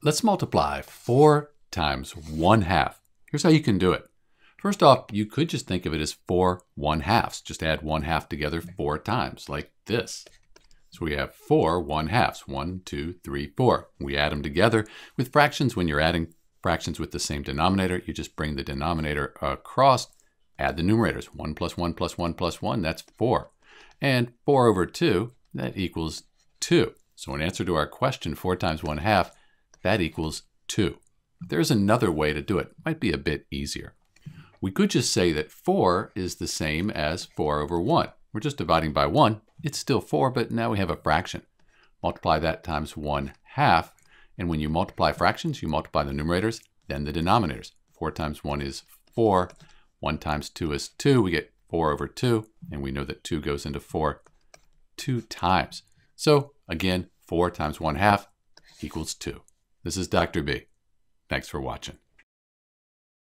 Let's multiply 4 times 1 half. Here's how you can do it. First off, you could just think of it as 4 1 halves. Just add 1 half together 4 times, like this. So we have 4 1 halves. 1, 2, 3, 4. We add them together. With fractions, when you're adding fractions with the same denominator, you just bring the denominator across, add the numerators. 1 plus 1 plus 1 plus 1, that's 4. And 4 over 2, that equals 2. So in answer to our question, 4 times 1 half, that equals 2. There's another way to do it. Might be a bit easier. We could just say that 4 is the same as 4 over 1. We're just dividing by 1. It's still 4, but now we have a fraction. Multiply that times 1 half, and when you multiply fractions, you multiply the numerators, then the denominators. 4 times 1 is 4. 1 times 2 is 2. We get 4 over 2, and we know that 2 goes into 4 two times. So again, 4 times 1 half equals 2. This is Dr. B. Thanks for watching.